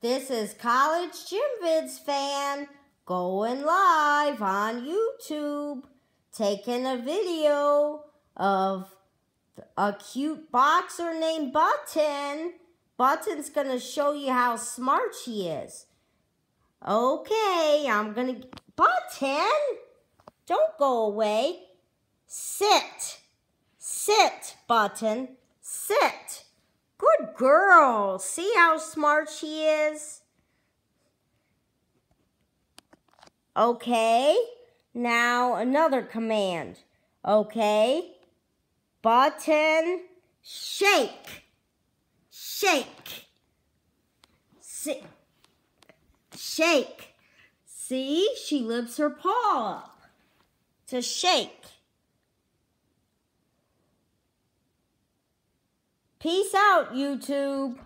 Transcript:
This is College Gym Vids fan going live on YouTube, taking a video of a cute boxer named Button. Button's going to show you how smart she is. Okay, I'm going to... Button! Don't go away. Sit. Sit, Button. Sit. Girl. See how smart she is? Okay. Now another command. Okay. Button, shake. Shake. Shake. See, she lifts her paw up to shake. Peace out, YouTube.